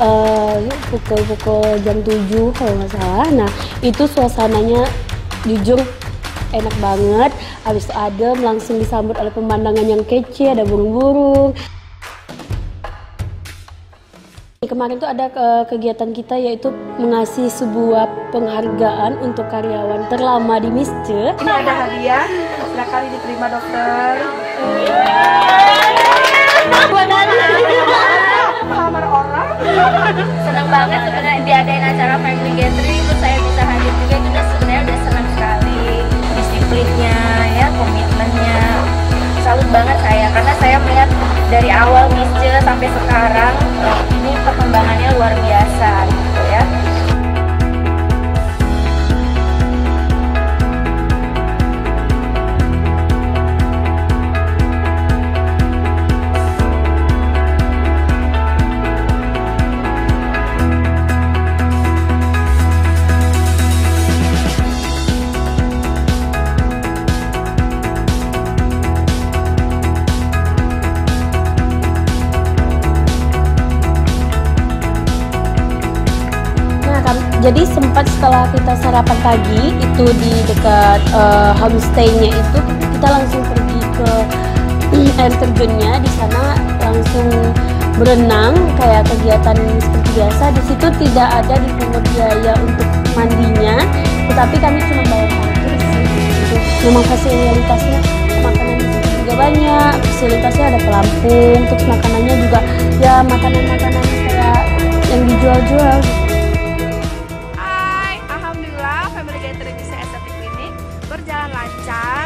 eh, pukul-pukul jam 7 kalau nggak salah. Nah itu suasananya jujur enak banget. Habis itu adem langsung disambut oleh pemandangan yang kece, ada burung-burung. Kemarin tuh ada eh, kegiatan kita yaitu mengasih sebuah penghargaan untuk karyawan terlama di Misce. Ini ada hadiah silakan diterima dokter orang senang banget sebenarnya diadain acara family gathering terus saya bisa hadir juga. Itu sebenarnya udah senang sekali. Disiplinnya ya komitmennya. Salut banget saya karena saya melihat dari awal misce sampai sekarang eh, ini perkembangannya luar biasa gitu ya jadi sempat setelah kita sarapan pagi itu di dekat uh, homestay-nya itu kita langsung pergi ke air terjunnya. Di sana langsung berenang kayak kegiatan seperti biasa. Di situ tidak ada dipungut biaya untuk mandinya tetapi kami cuma bayar parkir sih. Memang fasilitasnya makanan juga banyak. Fasilitasnya ada pelampung terus makanannya juga ya makanan-makanan kayak yang dijual-jual berjalan lancar.